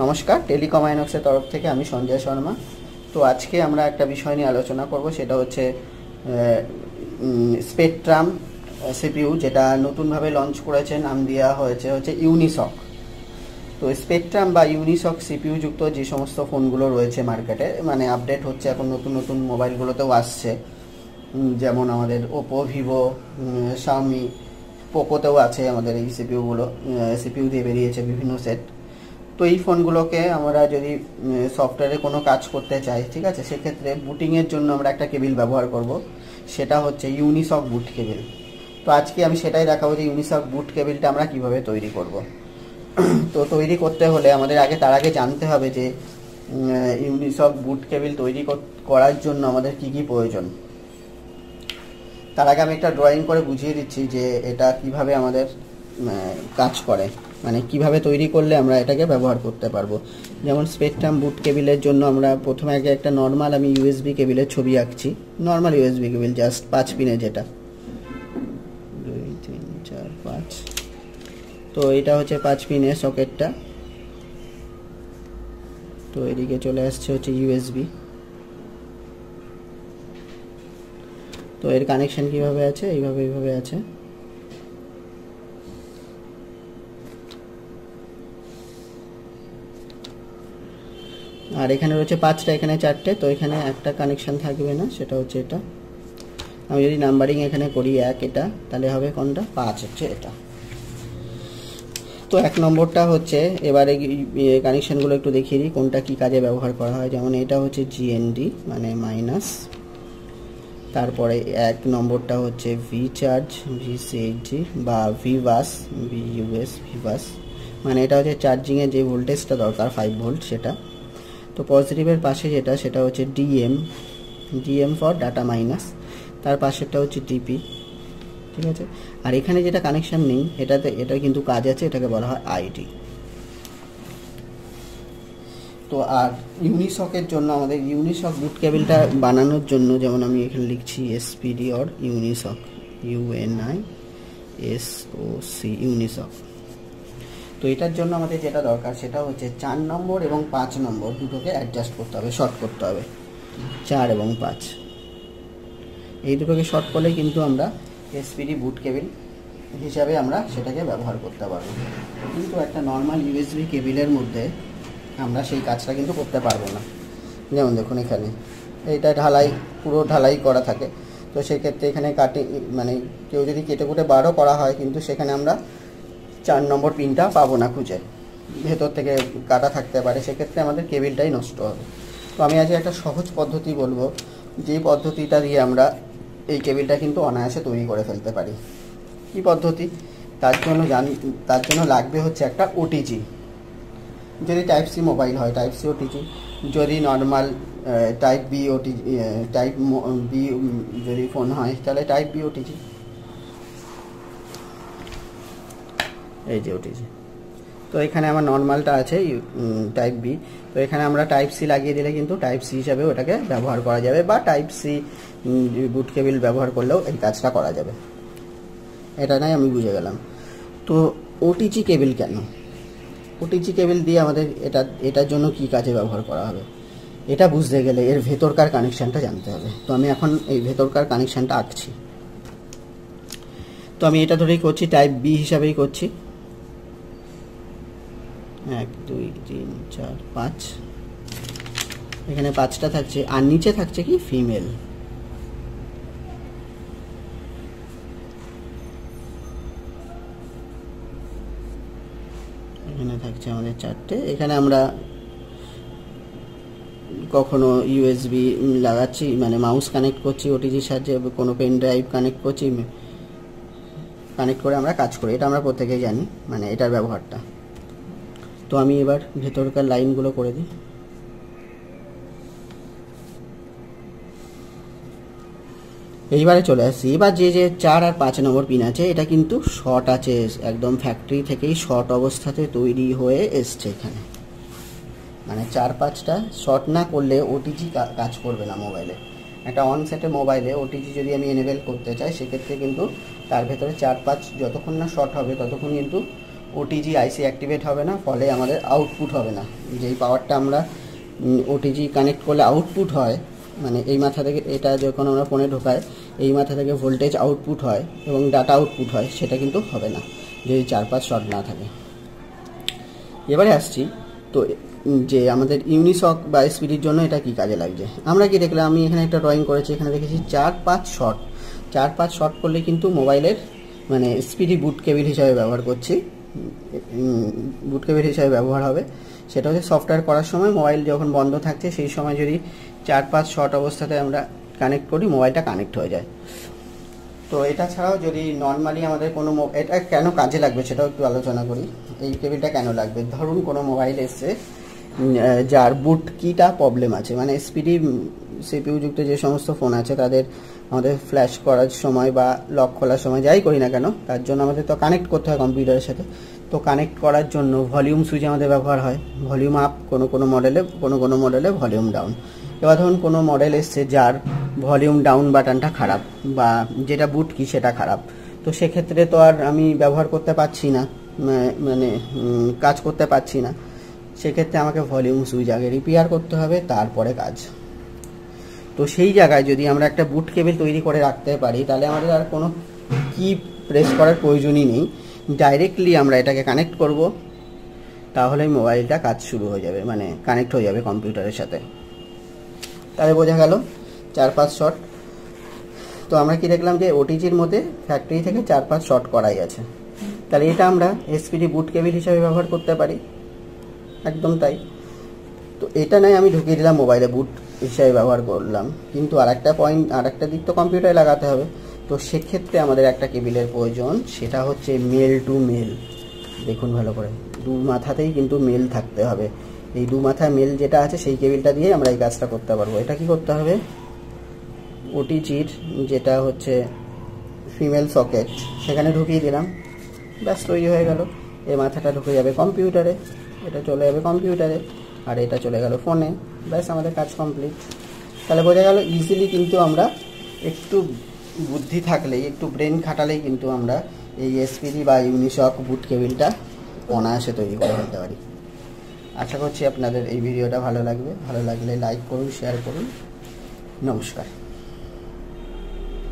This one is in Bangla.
নমস্কার, টেলিকম আইনক্সের তরফ থেকে আমি সঞ্জয় শর্মা। তো আজকে আমরা একটা বিষয় নিয়ে আলোচনা করব, সেটা হচ্ছে স্পেকট্রাম সিপিইউ, যেটা নতুনভাবে লঞ্চ করেছে, নাম দেওয়া হয়েছে হচ্ছে ইউনিসক। তো স্পেকট্রাম বা ইউনিসক সিপিইউ যুক্ত যে সমস্ত ফোনগুলো রয়েছে মার্কেটে মানে আপডেট হচ্ছে এখন নতুন নতুন মোবাইলগুলোতেও আসছে। যেমন আমাদের ওপো, ভিভো শাওমি পোকোতেও আছে আমাদের এই সিপিউগুলো সিপিইউ দিয়ে বেরিয়েছে বিভিন্ন সেট তো এই ফোনগুলোকে আমরা যদি সফটওয়্যারে কোনো কাজ করতে চাই, ঠিক আছে? সেক্ষেত্রে বুটিংয়ের জন্য আমরা একটা কেবিল ব্যবহার করব। সেটা হচ্ছে ইউনিসক বুট কেবিল তো আজকে আমি সেটাই দেখাবো যে ইউনিসক বুট কেবিলটা আমরা কীভাবে তৈরি করব। তো তৈরি করতে হলে আমাদের আগে, তার আগে জানতে হবে যে ইউনিসক বুট কেবিল তৈরি কর- করার জন্য আমাদের কি কি প্রয়োজন। তার আগে আমি একটা ড্রয়িং করে বুঝিয়ে দিচ্ছি যে এটা কীভাবে আমাদের কাজ করে। মানে কীভাবে তৈরি করলে আমরা এটাকে ব্যবহার করতে পারব। যেমন স্পেকট্রাম বুট কেবিলের জন্য আমরা প্রথমে আগে একটা নর্মাল আমি ইউএসবি কেবিলের ছবি আঁকছি। নর্মাল ইউএসবি কেবিল জাস্ট পাঁচ পিনে যেটা। দুই, তিন, চার, পাঁচ। তো এটা হচ্ছে পাঁচ পিনে সকেটটা তো এদিকে চলে আসছে হচ্ছে ইউএসবি তো এর কানেকশন কীভাবে আছে? এইভাবে এইভাবে আছে। আর এখানে রয়েছে পাঁচটা, এখানে চারটে, তো এখানে একটা কানেকশান থাকবে না, সেটা হচ্ছে এটা। আমি যদি নাম্বারিং এখানে করি এক, এটা, তাহলে হবে কোনটা? পাঁচ হচ্ছে এটা। তো এক নম্বরটা হচ্ছে, এবারে কানেকশানগুলো একটু দেখিয়ে দিই, কোনটা কি কাজে ব্যবহার করা হয়। যেমন এটা হচ্ছে জিএনডি মানে মাইনাস তারপরে এক নম্বরটা হচ্ছে ভি চার্জ ভি সিএইচজি বা ভিভাস ভি ইউএস ভিভাস মানে এটা হচ্ছে চার্জিংয়ের যে ভোল্টেজটা দরকার ফাইভ ভোল্ট সেটা। তো পজিটিভের পাশে যেটা, সেটা হচ্ছে DM DM for data minus তার পাশেরটা হচ্ছে ডিপি ঠিক আছে? আর এখানে যেটা কানেকশন নেই, এটাতে এটা কিন্তু কাজ আছে, এটাকে বলা হয় আইডি তো আর ইউনিসকের জন্য আমাদের ইউনিসক বুট কেবিলটা বানানোর জন্য, যেমন আমি এখানে লিখছি SPD or UNISOC UNI S O C UNISOC তো এটার জন্য আমাদের যেটা দরকার সেটা হচ্ছে চার নম্বর এবং পাঁচ নম্বর দুটোকে অ্যাডজাস্ট করতে হবে শর্ট করতে হবে। চার এবং পাঁচ। এই দুটোকে শর্ট করলে কিন্তু আমরা এসপিডি বুট কেবিল হিসাবে আমরা সেটাকে ব্যবহার করতে পারব। কিন্তু একটা নর্মাল ইউএসবি কেবিলের মধ্যে আমরা সেই কাজটা কিন্তু করতে পারব না। যেমন দেখুন এখানে, এইটা ঢালাই, পুরো ঢালাই করা থাকে। তো সেক্ষেত্রে এখানে কাটি মানে কেউ যদি কেটে কুটে বারও করা হয়, কিন্তু সেখানে আমরা চার নম্বর পিনটা পাবো না খুঁজে। ভেতর থেকে কাটা থাকতে পারে, সেক্ষেত্রে আমাদের কেবিলটাই নষ্ট হবে। তো আমি আজকে একটা সহজ পদ্ধতি বলব যেই পদ্ধতিটা দিয়ে আমরা এই কেবিলটা কিন্তু অনায়াসে তৈরি করে ফেলতে পারি। কি পদ্ধতি? তার জন্য জান, তার জন্য লাগবে হচ্ছে একটা ওটিজি যদি টাইপ সি মোবাইল হয় টাইপ সি ওটিজি যদি normal type B OTG type B যদি ফোন হয়, তাহলে টাইপ বি ওটিজি এই যে ওটিজি তো এখানে আমার নর্মালটা আছে টাইপ বি তো এখানে আমরা টাইপ সি লাগিয়ে দিলে কিন্তু টাইপ সি হিসাবে ওটাকে ব্যবহার করা যাবে বা টাইপ সি বুট কেবিল ব্যবহার করলেও এই কাজটা করা যাবে। এটা নাই আমি বুঝে গেলাম। তো ওটিজি কেবিল কেন? ওটিজি কেবিল দিয়ে আমাদের এটা, এটার জন্য কি কাজে ব্যবহার করা হবে? এটা বুঝতে গেলে এর ভেতরকার কানেকশানটা জানতে হবে। তো আমি এখন এই ভেতরকার কানেকশানটা আঁকছি। তো আমি এটা ধরেই করছি টাইপ বি হিসাবেই করছি। এক, দুই, তিন, চার, পাঁচ। এখানে পাঁচটা থাকছে। আর নিচে থাকছে কি? ফিমেল এখানে থাকছে আমাদের চারটে। এখানে আমরা কখনো ইউএসবি লাগাচ্ছি মানে মাউস কানেক্ট করছি ওটিজির সাহায্যে, কোনো পেন ড্রাইভ কানেক্ট করছি কানেক্ট করে আমরা কাজ করি। এটা আমরা প্রত্যেকেই জানি মানে এটার ব্যবহারটা। তো আমি এবার ভেতরকার লাইনগুলো করে দিই। এইবারে চলে আসছি। এবার যে যে চার আর পাঁচ নম্বর পিন আছে, এটা কিন্তু শর্ট আছে, একদম ফ্যাক্টরি থেকেই শর্ট অবস্থাতে তৈরি হয়ে এসছে এখানে। মানে চার পাঁচটা শর্ট না করলে ওটিজি কাজ করবে না মোবাইলে একটা অন সেটে মোবাইলে ওটিজি যদি আমি এনেবেল করতে চাই, সেক্ষেত্রে কিন্তু তার ভেতরে চার পাঁচ যতক্ষণ না শর্ট হবে, ততক্ষণ কিন্তু ওটিজি আইসি অ্যাক্টিভেট হবে না, ফলে আমাদের আউটপুট হবে না। যেই পাওয়ারটা আমরা ওটিজি কানেক্ট করলে আউটপুট হয় মানে এই মাথা থেকে, এটা যখন আমরা ফোনে ঢোকাই, এই মাথা থেকে ভোল্টেজ আউটপুট হয় এবং ডাটা আউটপুট হয়, সেটা কিন্তু হবে না, যদি চার পাঁচ শর্ট না থাকে। এবারে আসছি, তো যে আমাদের ইউনিসক বা স্পিডির জন্য এটা কি কাজে লাগছে? আমরা কি দেখলাম, আমি এখানে একটা ড্রয়িং করেছি, এখানে দেখেছি চার পাঁচ শর্ট চার পাঁচ শর্ট করলে কিন্তু মোবাইলের মানে স্পিডি বুট কেবিল হিসাবে ব্যবহার করছি। বুট কেবিল হিসাবে ব্যবহার হবে। সেটা হচ্ছে সফটওয়্যার করার সময় মোবাইল যখন বন্ধ থাকছে, সেই সময় যদি চার, পাঁচ শর্ট অবস্থাতে আমরা কানেক্ট করি মোবাইলটা কানেক্ট হয়ে যায়। তো এটা ছাড়াও যদি নর্মালি আমাদের কোনো এটা কেন কাজে লাগবে সেটাও একটু আলোচনা করি। এই কেবিলটা কেন লাগবে? ধরুন কোনো মোবাইল এসছে যার বুট কিটা প্রবলেম আছে। মানে স্পিডি সিপিইউ যুক্ত যে সমস্ত ফোন আছে, তাদের আমাদের ফ্ল্যাশ করার সময় বা লক খোলার সময় যাই করি না কেন, তার জন্য আমাদের তো কানেক্ট করতে হয় কম্পিউটারের সাথে। তো কানেক্ট করার জন্য ভলিউম সুইচ আমাদের ব্যবহার হয়। ভলিউম আপ কোনো কোনো মডেলে কোনো কোনো মডেলে ভলিউম ডাউন এবার ধরুন কোনো মডেল এসছে যার ভলিউম ডাউন বাটনটা খারাপ বা যেটা বুট কি সেটা খারাপ। তো সেক্ষেত্রে তো আর আমি ব্যবহার করতে পারছি না মানে কাজ করতে পারছি না। সেক্ষেত্রে আমাকে ভলিউম সুইচ আগে রিপেয়ার করতে হবে, তারপরে কাজ। তো সেই জায়গায় যদি আমরা একটা বুট কেবিল তৈরি করে রাখতে পারি, তাহলে আমাদের আর কোনো কি প্রেস করার প্রয়োজনই নেই। ডাইরেক্টলি আমরা এটাকে কানেক্ট করব তাহলে মোবাইলটা কাজ শুরু হয়ে যাবে মানে কানেক্ট হয়ে যাবে কম্পিউটারের সাথে। তাহলে বোঝা গেল, চার পাঁচ শট তো আমরা কি দেখলাম যে ওটিজির মধ্যে ফ্যাক্টরি থেকে চার পাঁচ শট করাই আছে। তাহলে এটা আমরা এসপিডি বুট কেবিল হিসাবে ব্যবহার করতে পারি। একদম তাই। তো এটা নয় আমি ঢুকিয়ে দিলাম মোবাইলে বুট হিসাবে ব্যবহার করলাম। কিন্তু আর একটা পয়েন্ট আর একটা দিক তো কম্পিউটারে লাগাতে হবে। তো সেক্ষেত্রে আমাদের একটা কেবিলের প্রয়োজন, সেটা হচ্ছে মেল টু মেল দেখুন ভালো করে, দু মাথাতেই কিন্তু মেল থাকতে হবে। এই দু মাথা মেল যেটা আছে, সেই কেবিলটা দিয়ে আমরা এই কাজটা করতে পারব। এটা কি করতে হবে? ওটিজির যেটা হচ্ছে ফিমেল সকেট সেখানে ঢুকিয়ে দিলাম। ব্যাস, তৈরি হয়ে গেল। এই মাথাটা ঢুকে যাবে কম্পিউটারে এটা চলে যাবে কম্পিউটারে আর এটা চলে গেল ফোনে। ব্যাস, আমাদের কাজ কমপ্লিট তাহলে বোঝা গেল ইজিলি কিন্তু আমরা একটু বুদ্ধি থাকলেই, একটু ব্রেন খাটালেই কিন্তু আমরা এই এসপিডি বা ইউনিশক বুট কেবিলটা অনায়াসে তৈরি করে ফেলতে পারি। আশা করছি আপনাদের এই ভিডিওটা ভালো লাগবে। ভালো লাগলে লাইক করুন শেয়ার করুন। নমস্কার।